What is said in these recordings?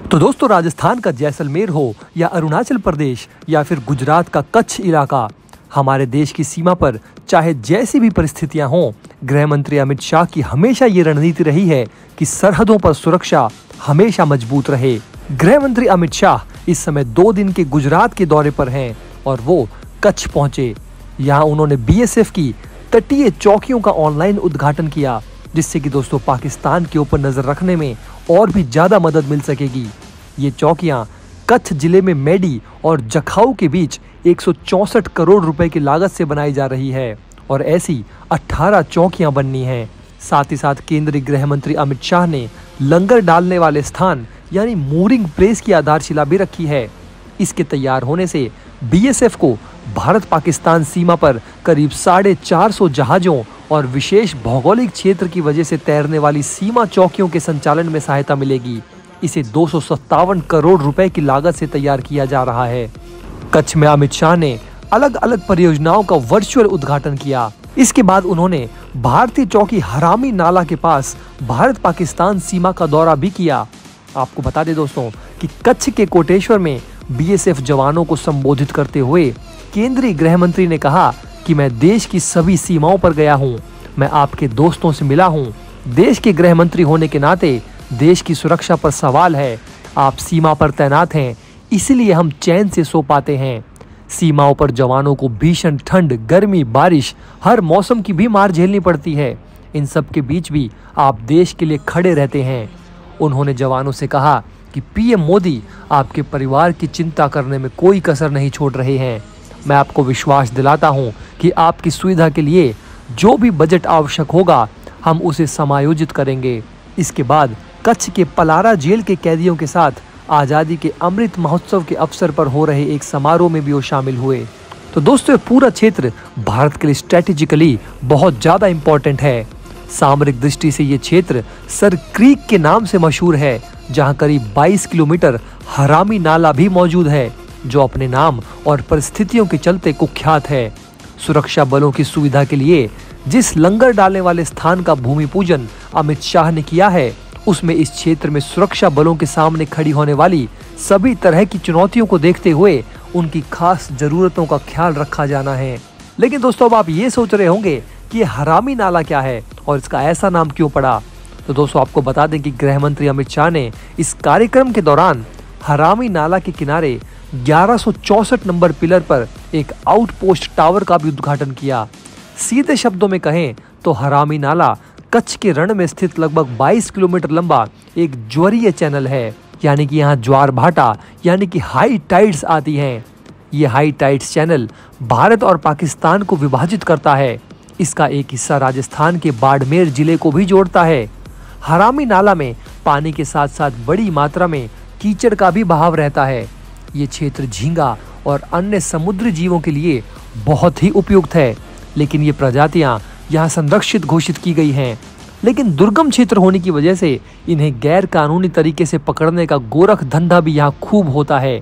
तो दोस्तों, राजस्थान का जैसलमेर हो या अरुणाचल प्रदेश या फिर गुजरात का कच्छ इलाका, हमारे देश की सीमा पर चाहे जैसी भी परिस्थितियाँ हों गृह मंत्री अमित शाह की हमेशा ये रणनीति रही है कि सरहदों पर सुरक्षा हमेशा मज़बूत रहे। गृह मंत्री अमित शाह इस समय दो दिन के गुजरात के दौरे पर हैं और वो कच्छ पहुँचे। यहाँ उन्होंने बीएसएफ की तटीय चौकियों का ऑनलाइन उद्घाटन किया, जिससे कि दोस्तों, पाकिस्तान के ऊपर नज़र रखने में और भी ज़्यादा मदद मिल सकेगी। ये चौकियाँ कच्छ ज़िले में मेडी और जखाऊ के बीच एक करोड़ रुपए की लागत से बनाई जा रही है और ऐसी 18 चौकियाँ बननी हैं। साथ ही साथ केंद्रीय गृह मंत्री अमित शाह ने लंगर डालने वाले स्थान, यानी मूरिंग प्लेस की आधारशिला भी रखी है। इसके तैयार होने से बीएसएफ को भारत पाकिस्तान सीमा पर करीब साढ़े चार सौ जहाजों और विशेष भौगोलिक क्षेत्र की वजह से तैरने वाली सीमा चौकियों के संचालन में सहायता मिलेगी। इसे दो सौ सत्तावन करोड़ रुपए की लागत से तैयार किया जा रहा है। कच्छ में अमित शाह ने अलग अलग परियोजनाओं का वर्चुअल उद्घाटन किया। इसके बाद उन्होंने भारतीय चौकी हरामी नाला के पास भारत पाकिस्तान सीमा का दौरा भी किया। आपको बता दें दोस्तों कि कच्छ के कोटेश्वर में बीएसएफ जवानों को संबोधित करते हुए केंद्रीय गृह मंत्री ने कहा कि मैं देश की सभी सीमाओं पर गया हूँ। मैं आपके दोस्तों से मिला हूँ। देश के गृह मंत्री होने के नाते देश की सुरक्षा पर सवाल है। आप सीमा पर तैनात हैं, इसलिए हम चैन से सो पाते हैं। सीमाओं पर जवानों को भीषण ठंड, गर्मी, बारिश, हर मौसम की भी मार झेलनी पड़ती है। इन सब के बीच भी आप देश के लिए खड़े रहते हैं। उन्होंने जवानों से कहा कि पीएम मोदी आपके परिवार की चिंता करने में कोई कसर नहीं छोड़ रहे हैं। मैं आपको विश्वास दिलाता हूँ कि आपकी सुविधा के लिए जो भी बजट आवश्यक होगा, हम उसे समायोजित करेंगे। इसके बाद कच्छ के पलारा जेल के कैदियों के साथ आज़ादी के अमृत महोत्सव के अवसर पर हो रहे एक समारोह में भी वो शामिल हुए। तो दोस्तों पूरा क्षेत्र भारत के लिए स्ट्रेटेजिकली बहुत ज़्यादा इम्पोर्टेंट है। सामरिक दृष्टि से ये क्षेत्र सर क्रीक के नाम से मशहूर है, जहाँ करीब 22 किलोमीटर हरामी नाला भी मौजूद है। जो अपने नाम और परिस्थितियों के चलते कुख्यात है। सुरक्षा बलों की सुविधा के लिए जिस लंगर डालने वाले स्थान का भूमि पूजन अमित शाह ने किया है, उसमें इस क्षेत्र में सुरक्षा बलों के सामने खड़ी होने वाली सभी तरह की चुनौतियों को देखते हुए उनकी खास जरूरतों का ख्याल रखा जाना है। लेकिन दोस्तों, अब आप ये सोच रहे होंगे कि हरामी नाला क्या है और इसका ऐसा नाम क्यों पड़ा? तो दोस्तों, आपको बता दें कि गृह मंत्री अमित शाह ने इस कार्यक्रम के दौरान हरामी नाला के किनारे ग्यारह नंबर पिलर पर एक आउटपोस्ट टावर का भी उद्घाटन किया। सीधे शब्दों में कहें तो हरामी नाला कच्छ के रण में स्थित लगभग 22 किलोमीटर लंबा एक ज्वरीय चैनल है। यानी कि यहाँ ज्वार भाटा, यानी कि हाई टाइड्स आती हैं। ये हाई टाइड्स चैनल भारत और पाकिस्तान को विभाजित करता है। इसका एक हिस्सा राजस्थान के बाड़मेर ज़िले को भी जोड़ता है। हरामी नाला में पानी के साथ साथ बड़ी मात्रा में कीचड़ का भी बहाव रहता है। ये क्षेत्र झींगा और अन्य समुद्री जीवों के लिए बहुत ही उपयुक्त है। लेकिन ये प्रजातियाँ यहाँ संरक्षित घोषित की गई हैं। लेकिन दुर्गम क्षेत्र होने की वजह से इन्हें गैर कानूनी तरीके से पकड़ने का गोरख धंधा भी यहाँ खूब होता है।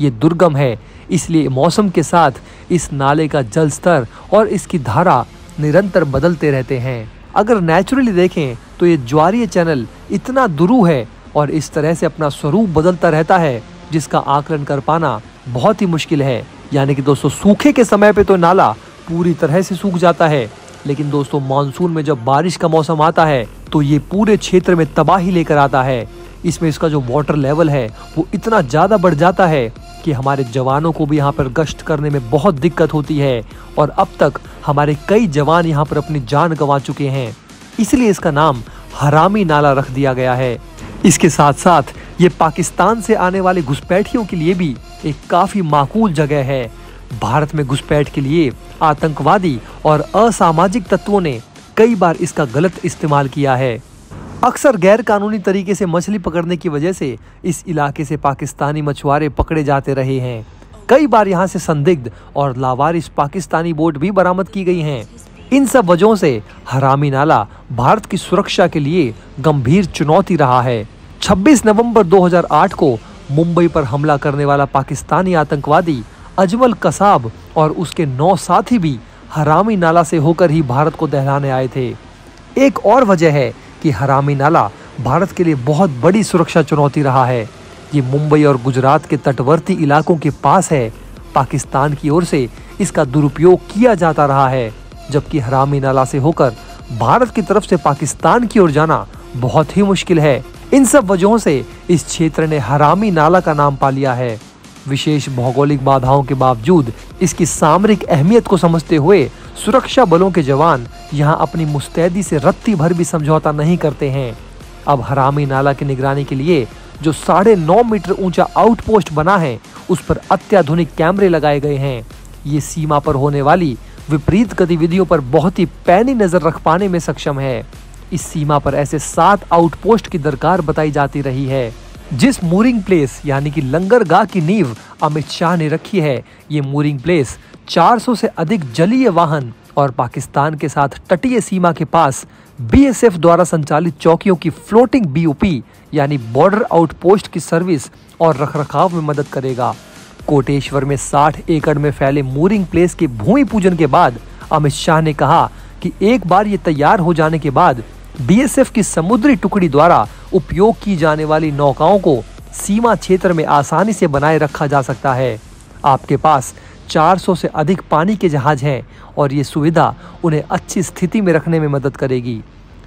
ये दुर्गम है, इसलिए मौसम के साथ इस नाले का जल स्तर और इसकी धारा निरंतर बदलते रहते हैं। अगर नेचुरली देखें तो ये ज्वारीय चैनल इतना दुरू है और इस तरह से अपना स्वरूप बदलता रहता है। जिसका आकलन कर पाना बहुत ही मुश्किल है। यानी कि दोस्तों, सूखे के समय पे तो नाला पूरी तरह से सूख जाता है, लेकिन दोस्तों, मानसून में जब बारिश का मौसम आता है तो ये पूरे क्षेत्र में तबाही लेकर आता है। इसमें इसका जो वाटर लेवल है, वो इतना ज़्यादा बढ़ जाता है कि हमारे जवानों को भी यहाँ पर गश्त करने में बहुत दिक्कत होती है, और अब तक हमारे कई जवान यहाँ पर अपनी जान गंवा चुके हैं। इसलिए इसका नाम हरामी नाला रख दिया गया है। इसके साथ साथ ये पाकिस्तान से आने वाले घुसपैठियों के लिए भी एक काफ़ी माकूल जगह है। भारत में घुसपैठ के लिए आतंकवादी और असामाजिक तत्वों ने कई बार इसका गलत इस्तेमाल किया है। अक्सर गैर कानूनी तरीके से मछली पकड़ने की वजह से इस इलाके से पाकिस्तानी मछुआरे पकड़े जाते रहे हैं। कई बार यहाँ से संदिग्ध और लावारिस पाकिस्तानी बोट भी बरामद की गई हैं। इन सब वजहों से हरामी नाला भारत की सुरक्षा के लिए गंभीर चुनौती रहा है। 26 नवंबर 2008 को मुंबई पर हमला करने वाला पाकिस्तानी आतंकवादी अजमल कसाब और उसके नौ साथी भी हरामी नाला से होकर ही भारत को दहलाने आए थे। एक और वजह है कि हरामी नाला भारत के लिए बहुत बड़ी सुरक्षा चुनौती रहा है। ये मुंबई और गुजरात के तटवर्ती इलाकों के पास है। पाकिस्तान की ओर से इसका दुरुपयोग किया जाता रहा है, जबकि हरामी नाला से होकर भारत की तरफ़ से पाकिस्तान की ओर जाना बहुत ही मुश्किल है। इन सब वजहों से इस क्षेत्र ने हरामी नाला का नाम पा लिया है। विशेष भौगोलिक बाधाओं के बावजूद इसकी सामरिक अहमियत को समझते हुए सुरक्षा बलों के जवान यहाँ अपनी मुस्तैदी से रत्ती भर भी समझौता नहीं करते हैं। अब हरामी नाला की निगरानी के लिए जो साढ़े नौ मीटर ऊँचा आउटपोस्ट बना है, उस पर अत्याधुनिक कैमरे लगाए गए हैं। ये सीमा पर होने वाली विपरीत गतिविधियों पर बहुत ही पैनी नज़र रख पाने में सक्षम है। इस सीमा पर ऐसे सात आउटपोस्ट की दरकार बताई जाती रही है। जिस मूरिंग प्लेस यानी कि लंगरगाह की नींव, अमित शाह ने रखी है, ये मूरिंग प्लेस 400 से अधिक जलीय वाहन और पाकिस्तान के साथ तटीय सीमा के पास बीएसएफ द्वारा संचालित चौकियों की फ्लोटिंग बीओपी यानी बॉर्डर आउटपोस्ट की सर्विस और रखरखाव में मदद करेगा। कोटेश्वर में 60 एकड़ में फैले मूरिंग प्लेस के भूमि पूजन के बाद अमित शाह ने कहा कि एक बार ये तैयार हो जाने के बाद बीएसएफ की समुद्री टुकड़ी द्वारा उपयोग की जाने वाली नौकाओं को सीमा क्षेत्र में आसानी से बनाए रखा जा सकता है। आपके पास 400 से अधिक पानी के जहाज़ हैं और ये सुविधा उन्हें अच्छी स्थिति में रखने में मदद करेगी।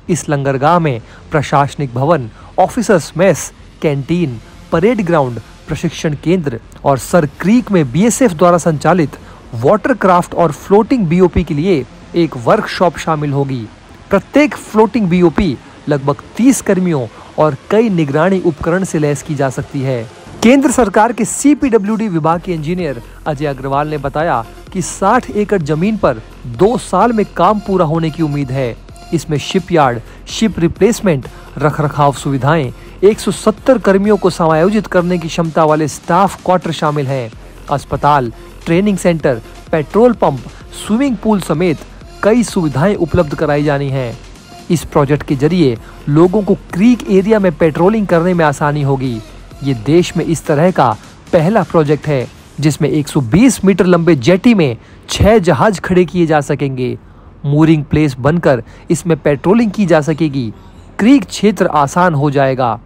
इस लंगरगाह में प्रशासनिक भवन, officers mess, canteen, parade ground, प्रशिक्षण केंद्र और सर क्रीक में बीएसएफ द्वारा संचालित वाटरक्राफ्ट और फ्लोटिंग बीओपी के लिए एक वर्कशॉप शामिल होगी। प्रत्येक फ्लोटिंग बीओपी लगभग 30 कर्मियों और कई निगरानी उपकरण से लैस की जा सकती है। केंद्र सरकार के सीपीडब्ल्यूडी विभाग के इंजीनियर अजय अग्रवाल ने बताया कि 60 एकड़ ज़मीन पर दो साल में काम पूरा होने की उम्मीद है। इसमें शिपयार्ड शिप रिप्लेसमेंट रखरखाव सुविधाएँ 170 कर्मियों को समायोजित करने की क्षमता वाले स्टाफ क्वार्टर शामिल हैं। अस्पताल training centre petrol pump swimming pool समेत कई सुविधाएँ उपलब्ध कराई जानी हैं। इस प्रोजेक्ट के ज़रिए लोगों को क्रीक एरिया में पेट्रोलिंग करने में आसानी होगी। ये देश में इस तरह का पहला प्रोजेक्ट है, जिसमें 120 मीटर लंबे जेटी में छह जहाज़ खड़े किए जा सकेंगे। मूरिंग प्लेस बनकर इसमें पेट्रोलिंग की जा सकेगी। क्रीक क्षेत्र आसान हो जाएगा।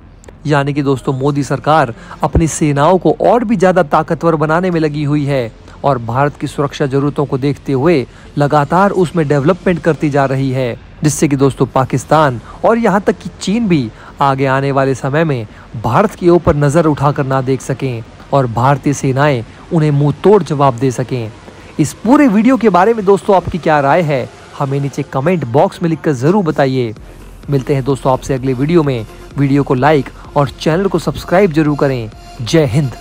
यानी कि दोस्तों, मोदी सरकार अपनी सेनाओं को और भी ज़्यादा ताकतवर बनाने में लगी हुई है। और भारत की सुरक्षा जरूरतों को देखते हुए लगातार उसमें डेवलपमेंट करती जा रही है, जिससे कि दोस्तों पाकिस्तान और यहाँ तक कि चीन भी आगे आने वाले समय में भारत के ऊपर नज़र उठाकर ना देख सकें और भारतीय सेनाएँ उन्हें मुँह तोड़ जवाब दे सकें। इस पूरे वीडियो के बारे में दोस्तों आपकी क्या राय है, हमें नीचे कमेंट बॉक्स में लिखकर ज़रूर बताइए। मिलते हैं दोस्तों आपसे अगले वीडियो में। वीडियो को लाइक और चैनल को सब्सक्राइब ज़रूर करें। जय हिंद।